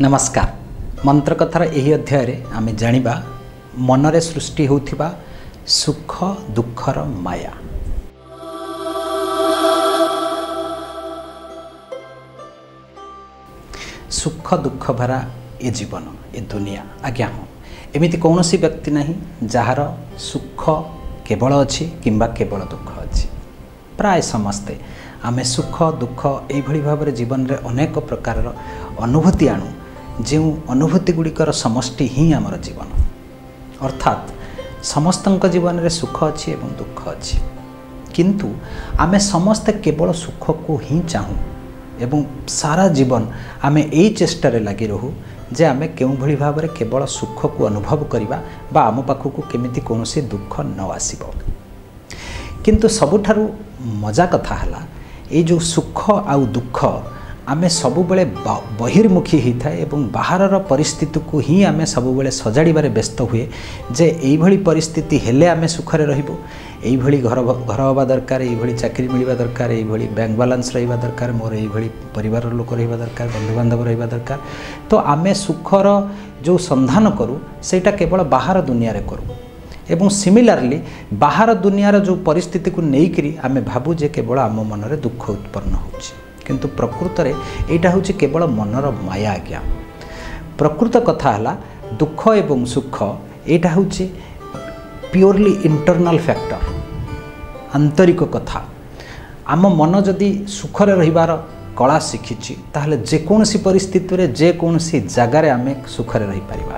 ନମସ୍କାର। ମନ୍ତ୍ରକଥାର ଏହି ଅଧ୍ୟାୟରେ ଆମେ ଜାଣିବା ମନରେ ସୃଷ୍ଟି ହେଉଥିବା ସୁଖ ଦୁଃଖର ମାୟା। ସୁଖ ଦୁଃଖ ଭରା ଏ ଜୀବନ ଏ ଦୁନିଆ। ଆଜ୍ଞା ହଁ। ଏମିତି କୌଣସି ବ୍ୟକ୍ତି ନାହିଁ ଯାହାର ସୁଖ କେବଳ ଅଛି କିମ୍ବା କେବଳ ଦୁଃଖ ଅଛି। ପ୍ରାୟ ସମସ୍ତେ ଆମେ ସୁଖ ଦୁଃଖ ଏଇଭଳି ଭାବରେ ଜୀବନରେ ଅନେକ ପ୍ରକାରର ଅନୁଭୂତି ଆଣୁ ଯେଉଁ ଅନୁଭୂତି ଗୁଡ଼ିକର ସମଷ୍ଟି ହିଁ ଆମର ଜୀବନ। ଅର୍ଥାତ୍ ସମସ୍ତଙ୍କ ଜୀବନରେ ସୁଖ ଅଛି ଏବଂ ଦୁଃଖ ଅଛି। କିନ୍ତୁ ଆମେ ସମସ୍ତେ କେବଳ ସୁଖକୁ ହିଁ ଚାହୁଁ ଏବଂ ସାରା ଜୀବନ ଆମେ ଏଇ ଚେଷ୍ଟାରେ ଲାଗି ରହୁ ଯେ ଆମେ କେଉଁଭଳି ଭାବରେ କେବଳ ସୁଖକୁ ଅନୁଭବ କରିବା ବା ଆମ ପାଖକୁ କେମିତି କୌଣସି ଦୁଃଖ ନ ଆସିବ। କିନ୍ତୁ ସବୁଠାରୁ ମଜା କଥା ହେଲା ଏଇ ଯେଉଁ ସୁଖ ଆଉ ଦୁଃଖ ଆମେ ସବୁବେଳେ ବହିର୍ମୁଖୀ ହୋଇଥାଏ ଏବଂ ବାହାରର ପରିସ୍ଥିତିକୁ ହିଁ ଆମେ ସବୁବେଳେ ସଜାଡ଼ିବାରେ ବ୍ୟସ୍ତ ହୁଏ ଯେ ଏଇଭଳି ପରିସ୍ଥିତି ହେଲେ ଆମେ ସୁଖରେ ରହିବୁ। ଏଇଭଳି ଘର ଘର ହେବା ଦରକାର ଏଇଭଳି ଚାକିରି ମିଳିବା ଦରକାର ଏଇଭଳି ବ୍ୟାଙ୍କ ବାଲାନ୍ସ ରହିବା ଦରକାର ମୋର ଏଇଭଳି ପରିବାରର ଲୋକ ରହିବା ଦରକାର ବନ୍ଧୁବାନ୍ଧବ ରହିବା ଦରକାର। ତ ଆମେ ସୁଖର ଯେଉଁ ସନ୍ଧାନ କରୁ ସେଇଟା କେବଳ ବାହାର ଦୁନିଆରେ କରୁ। ଏବଂ ସିମିଲାରଲି ବାହାର ଦୁନିଆର ଯେଉଁ ପରିସ୍ଥିତିକୁ ନେଇକରି ଆମେ ଭାବୁ ଯେ କେବଳ ଆମ ମନରେ ଦୁଃଖ ଉତ୍ପନ୍ନ ହେଉଛି। କିନ୍ତୁ ପ୍ରକୃତରେ ଏଇଟା ହେଉଛି କେବଳ ମନର ମାୟା ଆଜ୍ଞା ପ୍ରକୃତ କଥା ହେଲା ଦୁଃଖ ଏବଂ ସୁଖ ଏଇଟା ହେଉଛି ପିଓରଲି ଇଣ୍ଟରନାଲ୍ ଫ୍ୟାକ୍ଟର ଆନ୍ତରିକ କଥା ଆମ ମନ ଯଦି ସୁଖରେ ରହିବାର କଳା ଶିଖିଛି ତାହେଲେ ଯେକୌଣସି ପରିସ୍ଥିତିରେ ଯେକୌଣସି ଜାଗାରେ ଆମେ ସୁଖରେ ରହିପାରିବା।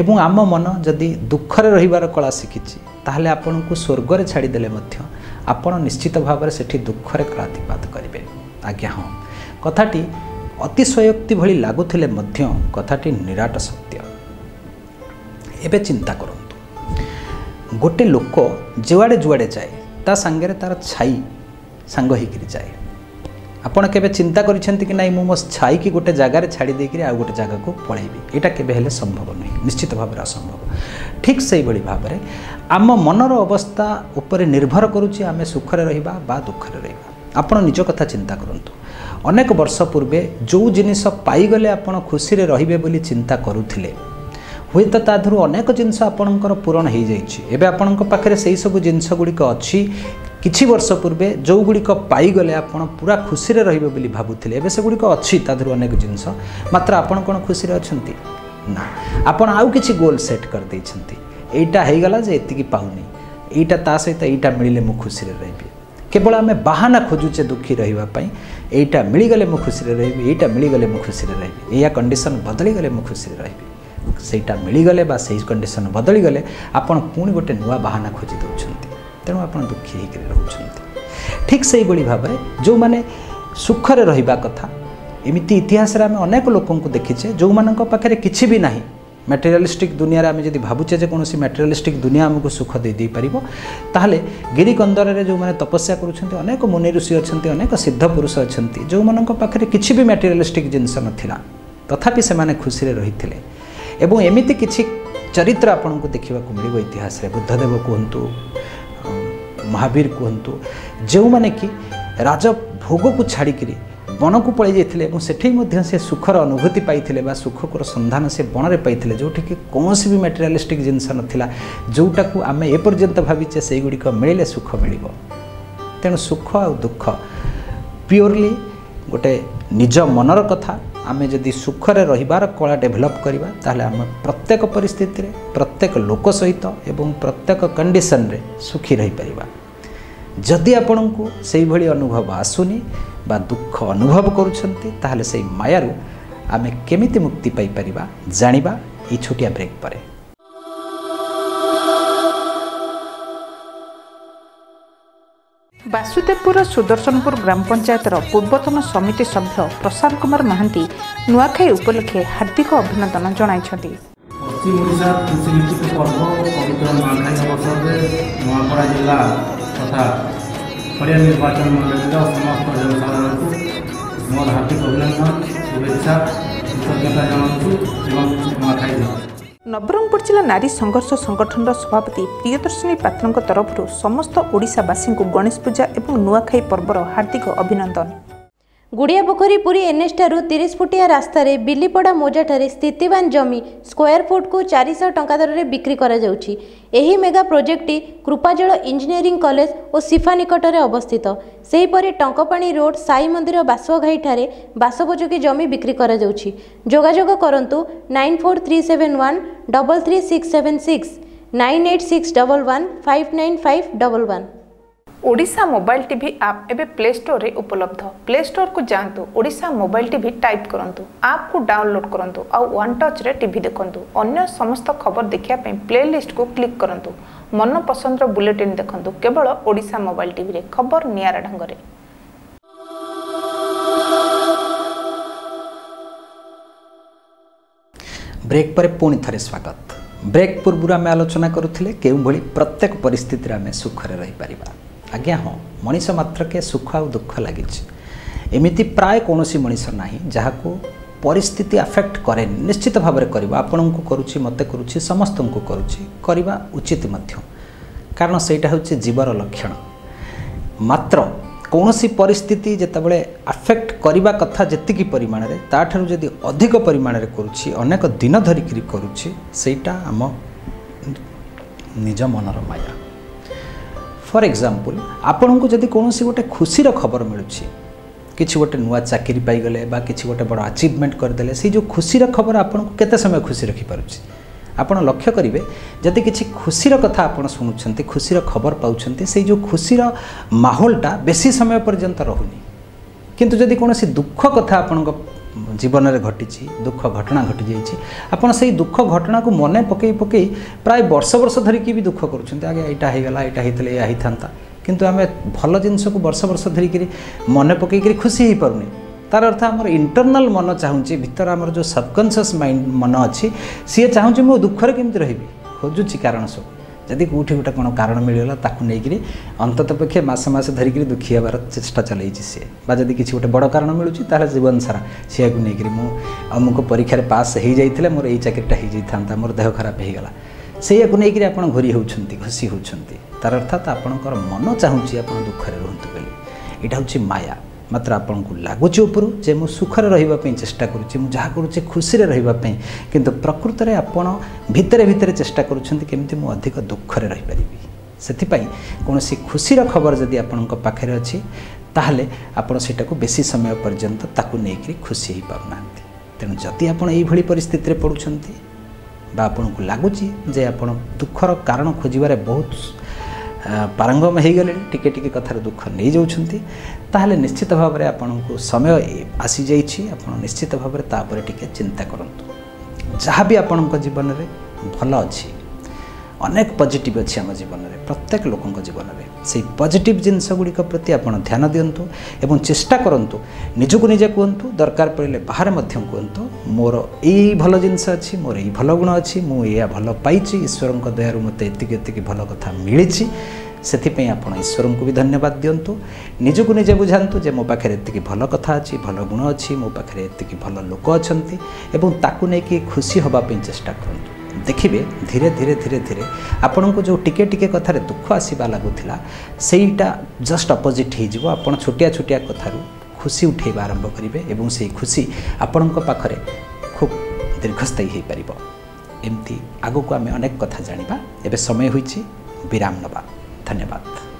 ଏବଂ ଆମ ମନ ଯଦି ଦୁଃଖରେ ରହିବାର କଳା ଶିଖିଛି ତାହେଲେ ଆପଣଙ୍କୁ ସ୍ୱର୍ଗରେ ଛାଡ଼ିଦେଲେ ମଧ୍ୟ ଆପଣ ନିଶ୍ଚିତ ଭାବରେ ସେଠି ଦୁଃଖରେ କଳାତିପାତ କରିବେ। ଆଜ୍ଞା ହଁ। କଥାଟି ଅତିଶୟୋକ୍ତି ଭଳି ଲାଗୁଥିଲେ ମଧ୍ୟ କଥାଟି ନିରାଟ ସତ୍ୟ। ଏବେ ଚିନ୍ତା କରନ୍ତୁ। ଗୋଟେ ଲୋକ ଯୁଆଡ଼େ ଯୁଆଡ଼େ ଯାଏ ତା ସାଙ୍ଗରେ ତା'ର ଛାଇ ସାଙ୍ଗ ହେଇକିରି ଯାଏ। ଆପଣ କେବେ ଚିନ୍ତା କରିଛନ୍ତି କି ନାହିଁ ମୁଁ ମୋ ଛାଇକି ଗୋଟେ ଜାଗାରେ ଛାଡ଼ି ଦେଇକରି ଆଉ ଗୋଟେ ଜାଗାକୁ ପଳାଇବି? ଏଇଟା କେବେ ହେଲେ ସମ୍ଭବ ନୁହେଁ। ନିଶ୍ଚିତ ଭାବରେ ଅସମ୍ଭବ। ଠିକ୍ ସେଇଭଳି ଭାବରେ ଆମ ମନର ଅବସ୍ଥା ଉପରେ ନିର୍ଭର କରୁଛି ଆମେ ସୁଖରେ ରହିବା ବା ଦୁଃଖରେ ରହିବା। ଆପଣ ନିଜ କଥା ଚିନ୍ତା କରନ୍ତୁ। ଅନେକ ବର୍ଷ ପୂର୍ବେ ଯେଉଁ ଜିନିଷ ପାଇଗଲେ ଆପଣ ଖୁସିରେ ରହିବେ ବୋଲି ଚିନ୍ତା କରୁଥିଲେ ହୁଏତ ତା ଦେହରୁ ଅନେକ ଜିନିଷ ଆପଣଙ୍କର ପୂରଣ ହୋଇଯାଇଛି। ଏବେ ଆପଣଙ୍କ ପାଖରେ ସେହି ସବୁ ଜିନିଷ ଗୁଡ଼ିକ ଅଛି। କିଛି ବର୍ଷ ପୂର୍ବେ ଯେଉଁଗୁଡ଼ିକ ପାଇଗଲେ ଆପଣ ପୁରା ଖୁସିରେ ରହିବେ ବୋଲି ଭାବୁଥିଲେ ଏବେ ସେଗୁଡ଼ିକ ଅଛି ତା ଦେହରୁ ଅନେକ ଜିନିଷ। ମାତ୍ର ଆପଣ କ'ଣ ଖୁସିରେ ଅଛନ୍ତି? ନା। ଆପଣ ଆଉ କିଛି ଗୋଲ୍ ସେଟ୍ କରିଦେଇଛନ୍ତି। ଏଇଟା ହେଇଗଲା ଯେ ଏତିକି ପାଉନି। ଏଇଟା ତା ସହିତ ଏଇଟା ମିଳିଲେ ମୁଁ ଖୁସିରେ ରହିବି। কেবল আমি বাহানা খোঁজুছে দুঃখী রহবা এইটা মিলিগলে মু খুশি রহবি এইটা মিলিগলে মু খুশি রহবি এইয়া কন্ডিশন বদলিগলে মু খুশি রহবি সেইটা মিলিগলে বা সেই কন্ডিশন বদলিগলে আপনার পুঁ গোটে নূয়া বাহানা খোঁজি দেছেন তেমন আপনার দুঃখী হয়ে রয়েছেন ঠিক সেইভাবে ভাবে যে সুখরে রহবা কথা এমিতি ইতিহাসের আমি অনেক লোক দেখিছে যে পাখে কিছু বি না ম্যাটেরিয়ালিষ্টিক দুনিয়ারে আমি যদি ভাবুছে যে কোণী ম্যাটেরিয়ালিষ্টিক দুনিয়া আমাকে সুখ দিয়ে পাব তাহলে গিরিকন্দরের যে তপস্যা করছেন অনেক মুনি ঋষি অনেক অনেক সিদ্ধ পুরুষ অনেক যে পাখে কিছু বি ম্যাটেরিয়ালিষ্টিক জিনিস নথিলা তথাপি সেমানে খুশি রহিলে এবং এমিতি কিছু চরিত্র আপনার দেখা মিলব ইতিহাসে বুদ্ধদেব কুহতু মহাবীর কুহতু যে রাজভোগক ছাড়িকি ବଣକୁ ପଳାଇ ଯାଇଥିଲେ ଏବଂ ସେଠି ମଧ୍ୟ ସେ ସୁଖର ଅନୁଭୂତି ପାଇଥିଲେ ବା ସୁଖର ସନ୍ଧାନ ସେ ବଣରେ ପାଇଥିଲେ ଯେଉଁଠିକି କୌଣସି ବି ମ୍ୟାଟେରିଆଲିଷ୍ଟିକ୍ ଜିନିଷ ନଥିଲା। ଯେଉଁଟାକୁ ଆମେ ଏପର୍ଯ୍ୟନ୍ତ ଭାବିଛେ ସେଇଗୁଡ଼ିକ ମିଳିଲେ ସୁଖ ମିଳିବ। ତେଣୁ ସୁଖ ଆଉ ଦୁଃଖ ପିଓରଲି ଗୋଟେ ନିଜ ମନର କଥା। ଆମେ ଯଦି ସୁଖରେ ରହିବାର କଳା ଡେଭଲପ୍ କରିବା ତାହେଲେ ଆମେ ପ୍ରତ୍ୟେକ ପରିସ୍ଥିତିରେ ପ୍ରତ୍ୟେକ ଲୋକ ସହିତ ଏବଂ ପ୍ରତ୍ୟେକ କଣ୍ଡିସନରେ ସୁଖୀ ରହିପାରିବା। ଯଦି ଆପଣଙ୍କୁ ସେଇଭଳି ଅନୁଭବ ଆସୁନି ବା ଦୁଃଖ ଅନୁଭବ କରୁଛନ୍ତି ତାହେଲେ ସେଇ ମାୟାରୁ ଆମେ କେମିତି ମୁକ୍ତି ପାଇପାରିବା ଜାଣିବା ଏଇ ଛୋଟିଆ ବ୍ରେକ୍ ପରେ। ବାସୁଦେବପୁର ସୁଦର୍ଶନପୁର ଗ୍ରାମ ପଞ୍ଚାୟତର ପୂର୍ବତନ ସମିତି ସଭ୍ୟ ପ୍ରଶାନ୍ତ କୁମାର ମହାନ୍ତି ନୂଆଖାଇ ଉପଲକ୍ଷେ ହାର୍ଦ୍ଦିକ ଅଭିନନ୍ଦନ ଜଣାଇଛନ୍ତି। ପଶ୍ଚିମ ଓଡ଼ିଶା କୃଷିଭିତ୍ତିକ ପର୍ବ ପବିତ୍ର ନୂଆଖାଇ ଅବସରରେ ନୂଆପଡ଼ା ଜିଲ୍ଲା ତଥା ଖଡ଼ିଆ ନିର୍ବାଚନ ମଣ୍ଡଳୀର ସମସ୍ତ ଜନସାଧାରଣଙ୍କୁ ମୋର ହାର୍ଦ୍ଦିକ ଅଭିନନ୍ଦନ ଶୁଭେଚ୍ଛା କୃତଜ୍ଞତା ଜଣାଉଛୁ ଏବଂ ନୂଆଖାଇ ନବରଙ୍ଗପୁର ଜିଲ୍ଲା ନାରୀ ସଂଘର୍ଷ ସଂଗଠନର ସଭାପତି ପ୍ରିୟଦର୍ଶିନୀ ପାତ୍ରଙ୍କ ତରଫରୁ ସମସ୍ତ ଓଡ଼ିଶାବାସୀଙ୍କୁ ଗଣେଶ ପୂଜା ଏବଂ ନୂଆଖାଇ ପର୍ବର ହାର୍ଦ୍ଦିକ ଅଭିନନ୍ଦନ গুড়িয়াপোখরী পুরী এনএচঠার তিরিশ ফুটিয়া রাস্তার বিলিপড়া মোজাঠার স্থিতিবান জমি স্কোয়ার ফুটকু চারিশ টঙ্কা দরের বিক্রি করা যাচ্ছে এই মেগা প্রোজেক্টটি কৃপাজল ইঞ্জিনিয়রিং কলেজ ও সিফা নিকটরে অবস্থিত সেইপরি টঙ্কপাণি রোড সাই মন্দির বাসঘাইঠার বাসোপযোগী জমি বিক্রি করা যাচ্ছে যোগাযোগ করতু nine four three seven one double three six seven six nine eight six double one five nine five double one Odisha mobile TV app ଏବେ ପ୍ଲେ ଷ୍ଟୋରରେ ଉପଲବ୍ଧ। ପ୍ଲେ ଷ୍ଟୋରକୁ ଯାଆନ୍ତୁ ଓଡ଼ିଶା ମୋବାଇଲ ଟିଭି ଟାଇପ୍ କରନ୍ତୁ ଆପ୍କୁ ଡାଉନଲୋଡ୍ କରନ୍ତୁ ଆଉ ୱାନ୍ ଟଚ୍ରେ ଟିଭି ଦେଖନ୍ତୁ। ଅନ୍ୟ ସମସ୍ତ ଖବର ଦେଖିବା ପାଇଁ ପ୍ଲେ ଲିଷ୍ଟକୁ କ୍ଲିକ୍ କରନ୍ତୁ। ମନ ପସନ୍ଦର ବୁଲେଟିନ୍ ଦେଖନ୍ତୁ କେବଳ ଓଡ଼ିଶା ମୋବାଇଲ ଟିଭିରେ ଖବର ନିଆରା ଢଙ୍ଗରେ। ବ୍ରେକ୍ ପରେ ପୁଣି ଥରେ ସ୍ୱାଗତ। ବ୍ରେକ୍ ପୂର୍ବରୁ ଆମେ ଆଲୋଚନା କରୁଥିଲେ କେଉଁଭଳି ପ୍ରତ୍ୟେକ ପରିସ୍ଥିତିରେ ଆମେ ସୁଖରେ ରହିପାରିବା। ଆଜ୍ଞା ହଁ ମଣିଷ ମାତ୍ରକେ ସୁଖ ଆଉ ଦୁଃଖ ଲାଗିଛି। ଏମିତି ପ୍ରାୟ କୌଣସି ମଣିଷ ନାହିଁ ଯାହାକୁ ପରିସ୍ଥିତି ଆଫେକ୍ଟ କରେନି ନିଶ୍ଚିତ ଭାବରେ କରିବ। ଆପଣଙ୍କୁ କରୁଛି ମୋତେ କରୁଛି ସମସ୍ତଙ୍କୁ କରୁଛି କରିବା ଉଚିତ ମଧ୍ୟ। କାରଣ ସେଇଟା ହେଉଛି ଜୀବର ଲକ୍ଷଣ। ମାତ୍ର କୌଣସି ପରିସ୍ଥିତି ଯେତେବେଳେ ଆଫେକ୍ଟ କରିବା କଥା ଯେତିକି ପରିମାଣରେ ତାଠାରୁ ଯଦି ଅଧିକ ପରିମାଣରେ କରୁଛି ଅନେକ ଦିନ ଧରିକିରି କରୁଛି ସେଇଟା ଆମ ନିଜ ମନର ମାୟା। ଫର୍ ଏକ୍ଜାମ୍ପଲ୍ ଆପଣଙ୍କୁ ଯଦି କୌଣସି ଗୋଟେ ଖୁସିର ଖବର ମିଳୁଛି କିଛି ଗୋଟେ ନୂଆ ଚାକିରି ପାଇଗଲେ ବା କିଛି ଗୋଟେ ବଡ଼ ଆଚିଭମେଣ୍ଟ କରିଦେଲେ ସେଇ ଯେଉଁ ଖୁସିର ଖବର ଆପଣଙ୍କୁ କେତେ ସମୟ ଖୁସି ରଖିପାରୁଛି? ଆପଣ ଲକ୍ଷ୍ୟ କରିବେ ଯଦି କିଛି ଖୁସିର କଥା ଆପଣ ଶୁଣୁଛନ୍ତି ଖୁସିର ଖବର ପାଉଛନ୍ତି ସେଇ ଯେଉଁ ଖୁସିର ମାହୋଲଟା ବେଶୀ ସମୟ ପର୍ଯ୍ୟନ୍ତ ରହୁନି। କିନ୍ତୁ ଯଦି କୌଣସି ଦୁଃଖ କଥା ଆପଣଙ୍କ ଜୀବନରେ ଘଟିଛି ଦୁଃଖ ଘଟଣା ଘଟିଯାଇଛି। ଆପଣ ସେଇ ଦୁଃଖ ଘଟଣାକୁ ମନେ ପକାଇ ପକାଇ ପ୍ରାୟ ବର୍ଷ ବର୍ଷ ଧରିକି ବି ଦୁଃଖ କରୁଛନ୍ତି। ଆଜ୍ଞା ଏଇଟା ହେଇଗଲା ଏଇଟା ହେଇଥିଲେ ଏଇଆ ହେଇଥାନ୍ତା। କିନ୍ତୁ ଆମେ ଭଲ ଜିନିଷକୁ ବର୍ଷ ବର୍ଷ ଧରିକିରି ମନେ ପକାଇକିରି ଖୁସି ହେଇପାରୁନି। ତାର ଅର୍ଥ ଆମର ଇଣ୍ଟରନାଲ୍ ମନ ଚାହୁଁଛି ଭିତରେ ଆମର ଯେଉଁ ସବକନସିୟସ୍ ମାଇଣ୍ଡ ମନ ଅଛି ସିଏ ଚାହୁଁଛି ମୁଁ ଦୁଃଖରେ କେମିତି ରହିବି? ଖୋଜୁଛି କାରଣ ସବୁ। ଯଦି କେଉଁଠି ଗୋଟେ କ'ଣ କାରଣ ମିଳିଗଲା ତାକୁ ନେଇକିରି ଅନ୍ତତ ପକ୍ଷେ ମାସ ମାସ ଧରିକିରି ଦୁଃଖୀ ହେବାର ଚେଷ୍ଟା ଚଲେଇଛି ସିଏ ବା ଯଦି କିଛି ଗୋଟେ ବଡ଼ କାରଣ ମିଳୁଛି ତାହେଲେ ଜୀବନ ସାରା ସେଇଆକୁ ନେଇକିରି ମୁଁ ଅମୁକ ପରୀକ୍ଷାରେ ପାସ୍ ହେଇଯାଇଥିଲେ ମୋର ଏଇ ଚାକିରିଟା ହେଇଯାଇଥାନ୍ତା ମୋର ଦେହ ଖରାପ ହେଇଗଲା। ସେଇଆକୁ ନେଇକିରି ଆପଣ ଘୋରି ହେଉଛନ୍ତି ଖୁସି ହେଉଛନ୍ତି। ତାର ଅର୍ଥାତ୍ ଆପଣଙ୍କର ମନ ଚାହୁଁଛି ଆପଣ ଦୁଃଖରେ ରୁହନ୍ତୁ ବୋଲି। ଏଇଟା ହେଉଛି ମାୟା। ମାତ୍ର ଆପଣଙ୍କୁ ଲାଗୁଛି ଉପରୁ ଯେ ମୁଁ ସୁଖରେ ରହିବା ପାଇଁ ଚେଷ୍ଟା କରୁଛି ମୁଁ ଯାହା କରୁଛି ଖୁସିରେ ରହିବା ପାଇଁ କିନ୍ତୁ ପ୍ରକୃତରେ ଆପଣ ଭିତରେ ଭିତରେ ଚେଷ୍ଟା କରୁଛନ୍ତି କେମିତି ମୁଁ ଅଧିକ ଦୁଃଖରେ ରହିପାରିବି ସେଥିପାଇଁ କୌଣସି ଖୁସିର ଖବର ଯଦି ଆପଣଙ୍କ ପାଖରେ ଅଛି ତାହେଲେ ଆପଣ ସେଇଟାକୁ ବେଶୀ ସମୟ ପର୍ଯ୍ୟନ୍ତ ତାକୁ ନେଇକରି ଖୁସି ହେଇପାରୁନାହାନ୍ତି ତେଣୁ ଯଦି ଆପଣ ଏଇଭଳି ପରିସ୍ଥିତିରେ ପଡ଼ୁଛନ୍ତି ବା ଆପଣଙ୍କୁ ଲାଗୁଛି ଯେ ଆପଣ ଦୁଃଖର କାରଣ ଖୋଜିବାରେ ବହୁତ ପାରଙ୍ଗମ ହେଇଗଲେଣି ଟିକେ ଟିକେ କଥାରେ ଦୁଃଖ ନେଇଯାଉଛନ୍ତି ତାହେଲେ ନିଶ୍ଚିତ ଭାବରେ ଆପଣଙ୍କୁ ସମୟ ଆସିଯାଇଛି ଆପଣ ନିଶ୍ଚିତ ଭାବରେ ତା ଉପରେ ଟିକେ ଚିନ୍ତା କରନ୍ତୁ ଯାହା ବି ଆପଣଙ୍କ ଜୀବନରେ ଭଲ ଅଛି। ଅନେକ ପଜିଟିଭ୍ ଅଛି ଆମ ଜୀବନରେ ପ୍ରତ୍ୟେକ ଲୋକଙ୍କ ଜୀବନରେ। ସେଇ ପଜିଟିଭ୍ ଜିନିଷ ଗୁଡ଼ିକ ପ୍ରତି ଆପଣ ଧ୍ୟାନ ଦିଅନ୍ତୁ ଏବଂ ଚେଷ୍ଟା କରନ୍ତୁ। ନିଜକୁ ନିଜେ କୁହନ୍ତୁ ଦରକାର ପଡ଼ିଲେ ବାହାରେ ମଧ୍ୟ କୁହନ୍ତୁ ମୋର ଏଇ ଭଲ ଜିନିଷ ଅଛି ମୋର ଏଇ ଭଲ ଗୁଣ ଅଛି ମୁଁ ଏଇଆ ଭଲ ପାଇଛି ଈଶ୍ୱରଙ୍କ ଦୟାରୁ ମୋତେ ଏତିକି ଏତିକି ଭଲ କଥା ମିଳିଛି। ସେଥିପାଇଁ ଆପଣ ଈଶ୍ୱରଙ୍କୁ ବି ଧନ୍ୟବାଦ ଦିଅନ୍ତୁ। ନିଜକୁ ନିଜେ ବୁଝାନ୍ତୁ ଯେ ମୋ ପାଖରେ ଏତିକି ଭଲ କଥା ଅଛି ଭଲ ଗୁଣ ଅଛି ମୋ ପାଖରେ ଏତିକି ଭଲ ଲୋକ ଅଛନ୍ତି ଏବଂ ତାକୁ ନେଇକି ଖୁସି ହେବା ପାଇଁ ଚେଷ୍ଟା କରନ୍ତୁ। ଦେଖିବେ ଧୀରେ ଧୀରେ ଧୀରେ ଧୀରେ ଆପଣଙ୍କୁ ଯେଉଁ ଟିକେ ଟିକେ କଥାରେ ଦୁଃଖ ଆସିବା ଲାଗୁଥିଲା ସେଇଟା ଜଷ୍ଟ ଅପୋଜିଟ୍ ହେଇଯିବ। ଆପଣ ଛୋଟିଆ ଛୋଟିଆ କଥାରୁ ଖୁସି ଉଠାଇବା ଆରମ୍ଭ କରିବେ ଏବଂ ସେଇ ଖୁସି ଆପଣଙ୍କ ପାଖରେ ଖୁବ୍ ଦୀର୍ଘସ୍ଥାୟୀ ହୋଇପାରିବ। ଏମିତି ଆଗକୁ ଆମେ ଅନେକ କଥା ଜାଣିବା। ଏବେ ସମୟ ହୋଇଛି। ବିରାମ ନେବା। ଧନ୍ୟବାଦ।